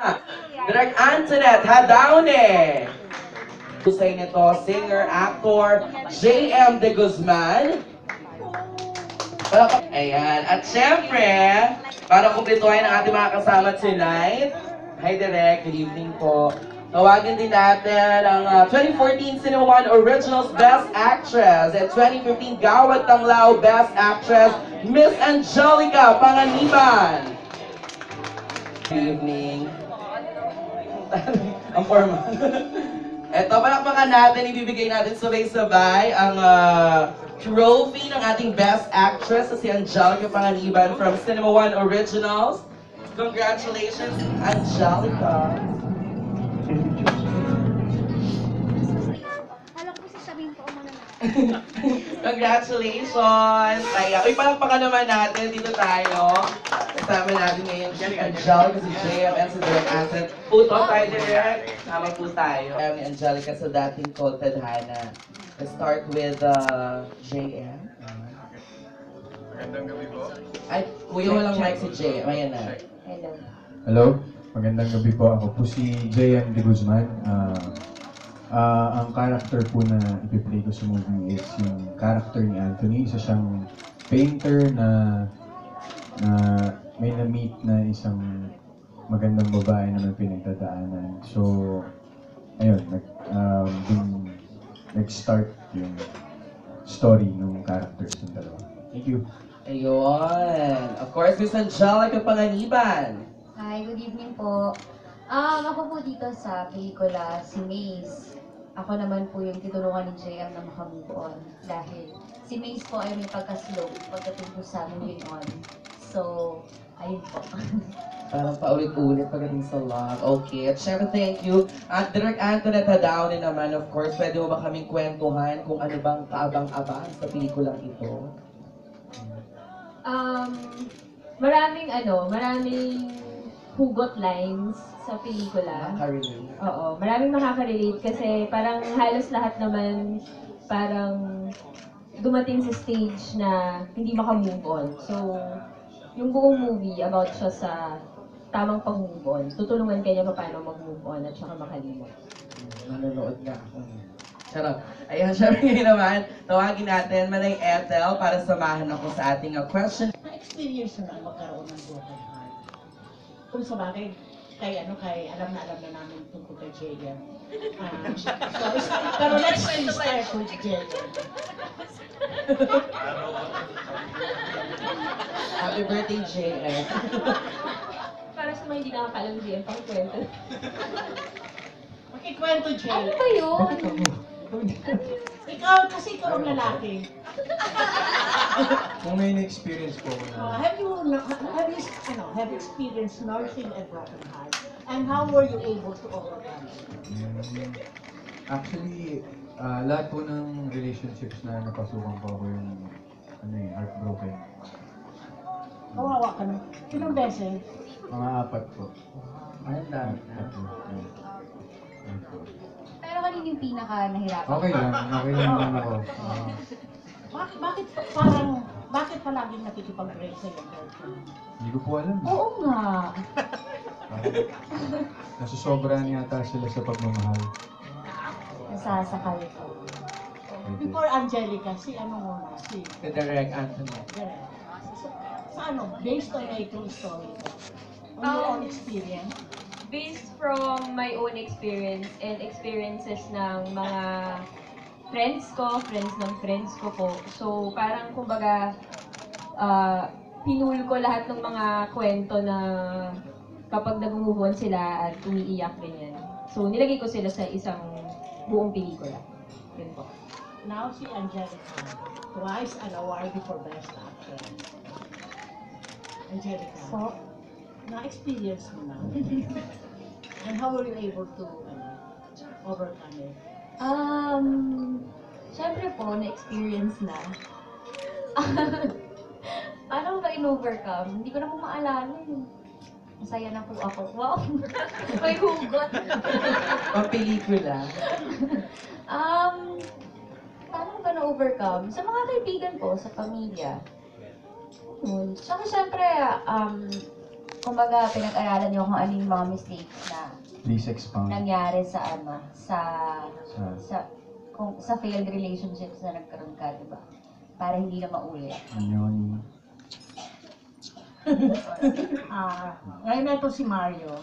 Direk Antoinette Hadaune. Husay nito, singer, actor, J.M. De Guzman. Ayan. At syempre, para kumpletuhin ang ating mga kasama tonight. Hi, Direk. Good evening po. Tawagin din natin ang ah, 2014 Cinema One Originals Best Actress at 2015 Gawad Tanglao Best Actress, Miss Angelica Panganiban. Good evening. ang formal. Eto, palakpakan natin, ibibigay natin sabay-sabay ang ah, trophy ng ating Best Actress na si Angelica Panganiban from Cinema One Originals. Congratulations, Angelica. Congratulations! Kaya, uy, palakpakan naman natin. Dito tayo. Kasama natin ngayon si Angelica, si JM, and si Direk Anson. Puto tayo, Direk. Sama po tayo. Um, ni Angelica sa dating called Tadhana. Let's start with uh, JM. Magandang gabi po. Ay, kuya walang mic si JM. Ayan na. Hello. Hello, magandang gabi po. Ako po si JM De Guzman. Ah, ah, ang character po na ipiplay ko sa movie is yung character ni Anthony. Isa siyang painter na na may na-meet na isang magandang babae na may pinagdadaanan. So, ayun, nag, um, dun, nag-start yung story ng characters ng dalawa. Thank you. Ayun. Of course, Miss Angelica Panganiban. Hi, good evening po. Um, ako po dito sa pelikula si Maze. Ako naman po yung tinulungan ni JM na makamove on. Dahil si Maze po ay may pagka-slow pagdating po sa moving on. So, ayun po. Parang paulit-ulit pagdating sa love. Okay. At syempre, thank you. At Direk Antoinette Hadaone naman, of course, pwede mo ba kaming kwentuhan kung ano bang kaabang-abang sa pelikulang ito? Um, maraming ano, maraming hugot lines sa pelikula. Nakaka-relate. Oo, maraming makaka-relate kasi parang halos lahat naman parang dumating sa stage na hindi maka-move on. So, yung buong movie about siya sa tamang pag-move on. Tutulungan kanya paano mag-move on at saka makalimot. Nanonood nga ako. Charot. Ayan, syempre ngayon naman, tawagin natin Manay Ethel para samahan ako sa ating uh, question. na-experience na magkaroon ng broken heart. Kung sa bagay, kay ano, kay alam na alam na namin tungkol kay JM. Um, so, pero let's start with JM. Happy birthday, JF. Para sa mga hindi nakakalam din, pakikwento. Makikwento, Ano JM. ba yun? Ikaw, kasi ikaw ang lalaki. Kung may na-experience po ko Uh, have you, have you, ano, have experienced nursing a broken heart? And how were you able to overcome it? Mm, Actually, ah, lahat po ng relationships na napasukan ko ako yung ano eh, heartbroken. Kawawa ka na. Ilang beses? Mga apat po. Ay, ang dami na. Ayun. Ayun. Pero kanino yung pinaka nahirapan? Okay lang, okay lang naman ako. Ah, Bakit, bakit parang, bakit palaging nakikipag-break sa iyo? girlfriend? Hindi ko po alam. Oo nga. Parang nasusobrahan yata sila sa pagmamahal. Nasasakal ko. Before Angelica, si ano muna, si Si Direk Antoinette. Direk. Sa, sa ano, based on a true story. On your own Um, experience. based from my own experience and experiences ng mga friends ko, friends ng friends ko po. So, parang kumbaga, ah pinul ko lahat ng mga kwento na kapag nag-move on sila at umiiyak ganyan. So, nilagay ko sila sa isang buong pelikula. Yun po. Now si Angelica, twice an awardee for Best Actress. Angelica, So, na-experience mo na. And how were you able to ano, overcome it? Um, syempre po, na-experience na. Paano ba in-overcome? Hindi ko na po maalala eh. Masaya na po ako. Wow! May hugot. Ang pelikula. um, paano ba na-overcome? Sa mga kaibigan ko, sa pamilya. Yun. Tsaka syempre, um, kumbaga, pinag-aralan niyo kung ano yung mga mistakes na Please expound nangyari sa ano, sa, sa sa, kung, sa failed relationships na nagkaroon ka, di ba? Para hindi na maulit. yun. Ah, ngayon na ito si Mario.